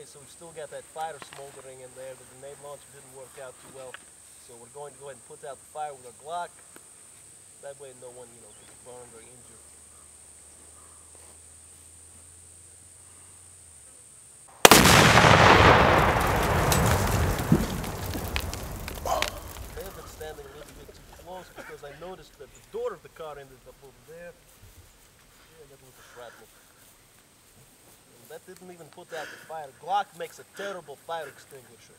Okay, so we've still got that fire smoldering in there. But the grenade launcher didn't work out too well. So we're going to go ahead and put out the fire with our Glock. That way no one, you know, gets burned or injured. May have been standing a little bit too close because I noticed that the door of the car ended up over there. Yeah, that was a shrapnel. And that didn't even put out the fire. Glock makes a terrible fire extinguisher.